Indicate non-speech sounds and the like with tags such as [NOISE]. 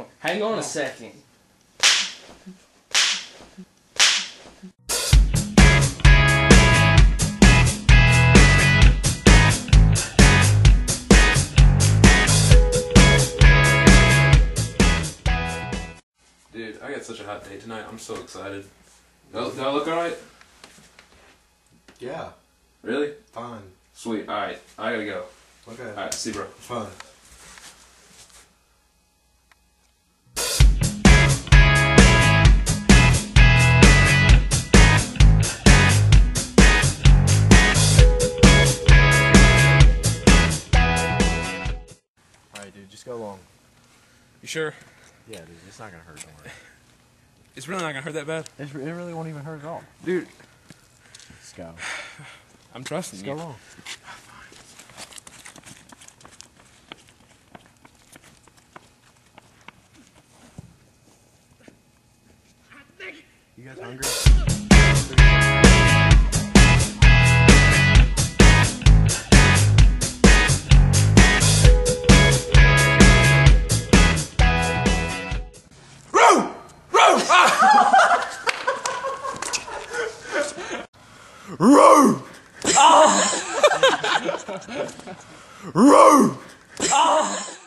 on. Hang on a second. Dude, I got such a hot day tonight. I'm so excited. Do, do I look alright? Yeah, Really? fine. Sweet. Alright, I gotta go. Okay, Alright, see you, bro. fine. Alright, dude, just go along. You sure? Yeah, dude, it's not gonna hurt, don't worry. [LAUGHS] It's really not gonna hurt that bad? It, it really won't even hurt at all. Dude, Let's go. [SIGHS] I'm trusting Just you. go along. You guys hungry? [LAUGHS] Roo! Oh! Ah. Roo! Oh! Ah.